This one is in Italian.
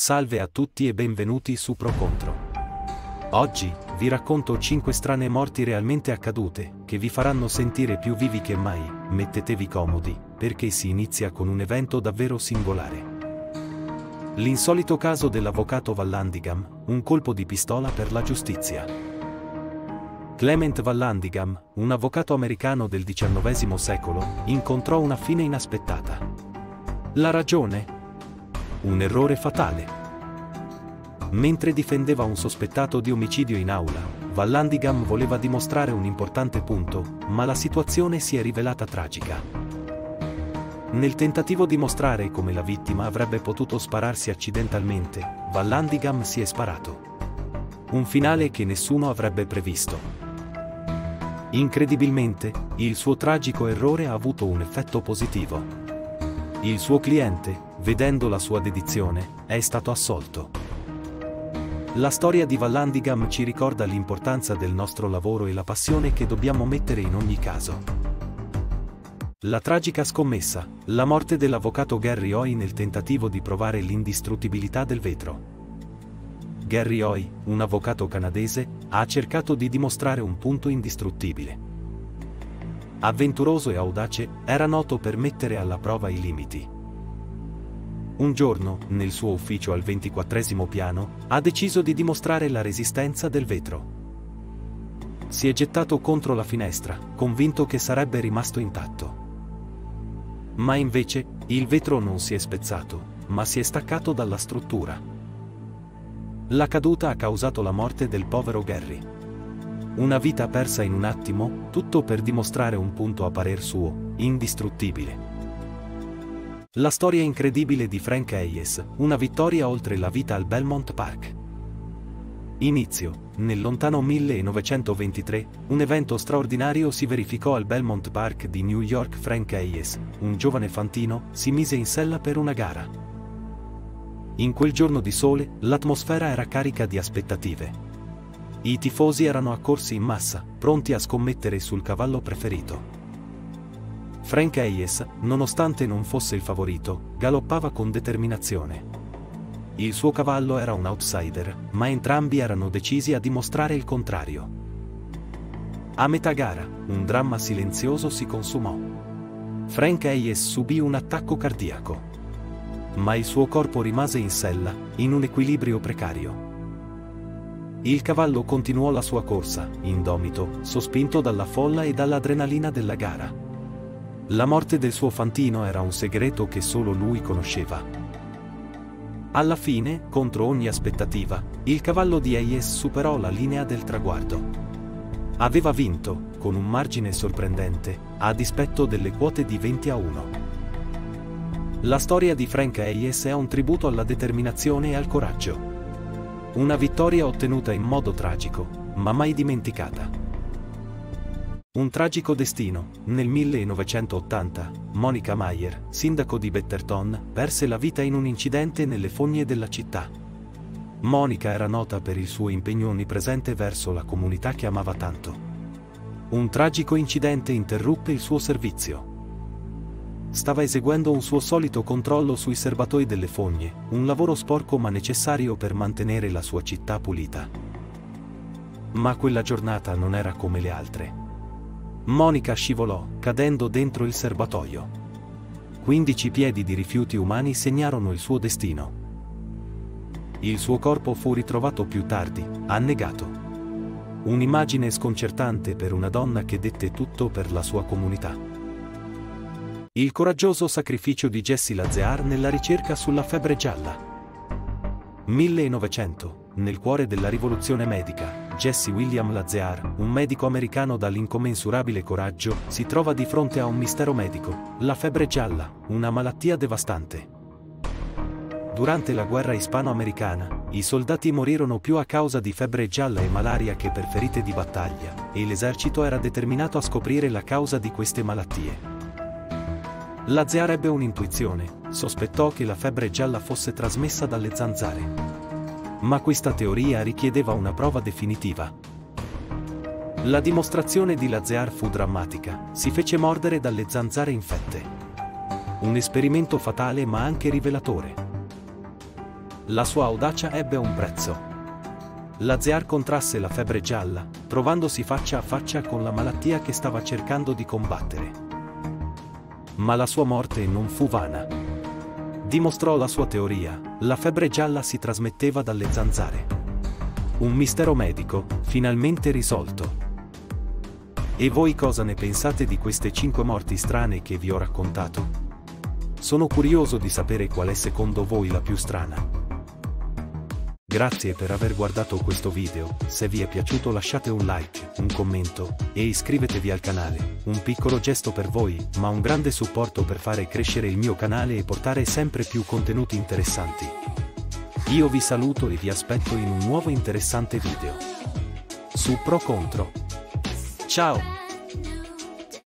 Salve a tutti e benvenuti su Pro Contro. Oggi, vi racconto 5 strane morti realmente accadute, che vi faranno sentire più vivi che mai, mettetevi comodi, perché si inizia con un evento davvero singolare. L'insolito caso dell'avvocato Vallandigam, un colpo di pistola per la giustizia. Clement Vallandigam, un avvocato americano del XIX secolo, incontrò una fine inaspettata. La ragione? Un errore fatale. Mentre difendeva un sospettato di omicidio in aula, Vallandigam voleva dimostrare un importante punto, ma la situazione si è rivelata tragica. Nel tentativo di mostrare come la vittima avrebbe potuto spararsi accidentalmente, Vallandigam si è sparato. Un finale che nessuno avrebbe previsto. Incredibilmente, il suo tragico errore ha avuto un effetto positivo. Il suo cliente, vedendo la sua dedizione, è stato assolto. La storia di Vallandigam ci ricorda l'importanza del nostro lavoro e la passione che dobbiamo mettere in ogni caso. La tragica scommessa, la morte dell'avvocato Gary Hoy nel tentativo di provare l'indistruttibilità del vetro. Gary Hoy, un avvocato canadese, ha cercato di dimostrare un punto indistruttibile. Avventuroso e audace, era noto per mettere alla prova i limiti. Un giorno, nel suo ufficio al ventiquattresimo piano, ha deciso di dimostrare la resistenza del vetro. Si è gettato contro la finestra, convinto che sarebbe rimasto intatto. Ma invece, il vetro non si è spezzato, ma si è staccato dalla struttura. La caduta ha causato la morte del povero Gary. Una vita persa in un attimo, tutto per dimostrare un punto a parer suo, indistruttibile. La storia incredibile di Frank Hayes, una vittoria oltre la vita al Belmont Park. Inizio, nel lontano 1923, un evento straordinario si verificò al Belmont Park di New York. Frank Hayes, un giovane fantino, si mise in sella per una gara. In quel giorno di sole, l'atmosfera era carica di aspettative. I tifosi erano accorsi in massa, pronti a scommettere sul cavallo preferito. Frank Hayes, nonostante non fosse il favorito, galoppava con determinazione. Il suo cavallo era un outsider, ma entrambi erano decisi a dimostrare il contrario. A metà gara, un dramma silenzioso si consumò. Frank Hayes subì un attacco cardiaco. Ma il suo corpo rimase in sella, in un equilibrio precario. Il cavallo continuò la sua corsa, indomito, sospinto dalla folla e dall'adrenalina della gara. La morte del suo fantino era un segreto che solo lui conosceva. Alla fine, contro ogni aspettativa, il cavallo di Hayes superò la linea del traguardo. Aveva vinto, con un margine sorprendente, a dispetto delle quote di 20 a 1. La storia di Frank Hayes è un tributo alla determinazione e al coraggio. Una vittoria ottenuta in modo tragico, ma mai dimenticata. Un tragico destino. Nel 1980, Monica Mayer, sindaco di Betterton, perse la vita in un incidente nelle fogne della città. Monica era nota per il suo impegno onnipresente verso la comunità che amava tanto. Un tragico incidente interruppe il suo servizio. Stava eseguendo un suo solito controllo sui serbatoi delle fogne, un lavoro sporco ma necessario per mantenere la sua città pulita. Ma quella giornata non era come le altre. Monica scivolò, cadendo dentro il serbatoio. 15 piedi di rifiuti umani segnarono il suo destino. Il suo corpo fu ritrovato più tardi, annegato. Un'immagine sconcertante per una donna che dette tutto per la sua comunità. Il coraggioso sacrificio di Jessie Lazear nella ricerca sulla febbre gialla. 1900, nel cuore della rivoluzione medica, Jesse William Lazear, un medico americano dall'incommensurabile coraggio, si trova di fronte a un mistero medico, la febbre gialla, una malattia devastante. Durante la guerra ispano-americana, i soldati morirono più a causa di febbre gialla e malaria che per ferite di battaglia, e l'esercito era determinato a scoprire la causa di queste malattie. Lazear ebbe un'intuizione, sospettò che la febbre gialla fosse trasmessa dalle zanzare. Ma questa teoria richiedeva una prova definitiva. La dimostrazione di Lazear fu drammatica, si fece mordere dalle zanzare infette. Un esperimento fatale ma anche rivelatore. La sua audacia ebbe un prezzo. Laziar contrasse la febbre gialla, trovandosi faccia a faccia con la malattia che stava cercando di combattere. Ma la sua morte non fu vana. Dimostrò la sua teoria, la febbre gialla si trasmetteva dalle zanzare. Un mistero medico, finalmente risolto. E voi cosa ne pensate di queste 5 morti strane che vi ho raccontato? Sono curioso di sapere qual è secondo voi la più strana. Grazie per aver guardato questo video, se vi è piaciuto lasciate un like, un commento, e iscrivetevi al canale, un piccolo gesto per voi, ma un grande supporto per fare crescere il mio canale e portare sempre più contenuti interessanti. Io vi saluto e vi aspetto in un nuovo interessante video. Su Pro Contro. Ciao!